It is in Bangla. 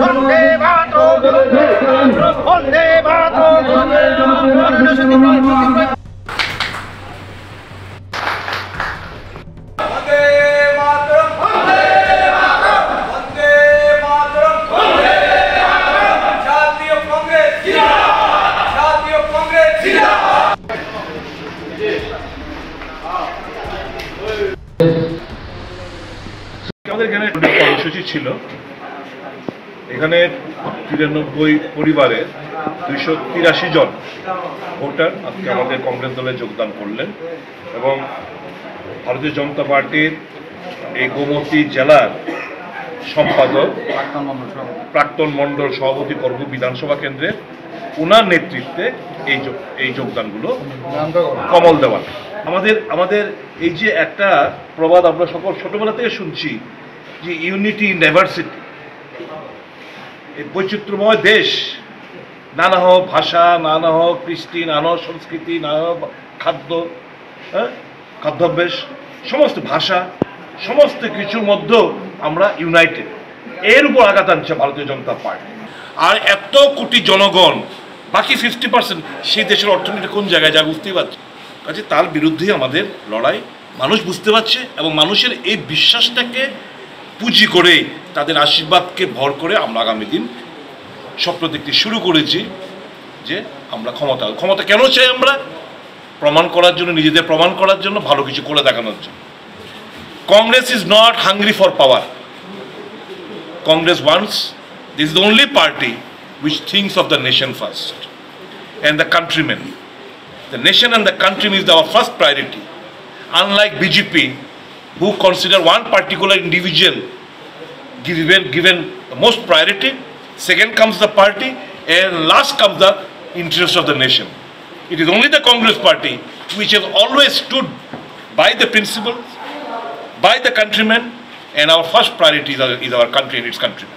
বন্দে আমাদের এখানে কর্মসূচি ছিল। এখানে তিরানব্বই পরিবারের দুইশো তিরাশি জন ভোটার আজকে আমাদের কংগ্রেস দলে যোগদান করলেন এবং ভারতীয় জনতা পার্টির এই গোমতী জেলার সম্পাদক প্রাক্তন মণ্ডল সভাপতি। করব বিধানসভা কেন্দ্রের ওনার নেতৃত্বে এই এই যোগদানগুলো কমল দেওয়ান। আমাদের আমাদের এই যে একটা প্রবাদ আমরা সকল ছোটবেলা থেকে শুনছি যে ইউনিটি ইন ডাইভার্সিটি। এই বৈচিত্র্যময় দেশ। নানা হোক ভাষা, নানা হোক কৃষ্টি, নানা সংস্কৃতি, নানা খাদ্য হ্যাঁ? খাদ্যাভ্যাস, সমস্ত ভাষা, সমস্ত কিছুর মধ্যেও আমরা ইউনাইটেড এর উপর আঘাত আনছে ভারতীয় জনতা পার্টি। আর এত কোটি জনগণ, বাকি ফিফটি পার্সেন্ট সেই দেশের অর্থনীতি কোন জায়গায় যা বুঝতেই পারছে? কাজে তার বিরুদ্ধেই আমাদের লড়াই। মানুষ বুঝতে পারছে এবং মানুষের এই বিশ্বাসটাকে পুঁজি করে তাদের আশীর্বাদকে ভর করে আমরা আগামী দিন স্বপ্ন দেখতে শুরু করেছি যে আমরা ক্ষমতা ক্ষমতা কেন চাই আমরা প্রমাণ করার জন্য নিজেদের প্রমাণ করার জন্য ভালো কিছু করে দেখানোর জন্য Congress is not hungry for power Congress once this is the only party which thinks of the nation first and the countrymen. The nation and the countrymen is our first priority. Unlike BJP, who consider one particular individual given, given the most priority, second comes the party, and last comes the interest of the nation. It is only the Congress party which has always stood by the principles, by the countrymen, and our first priority is our, is our country and its countrymen.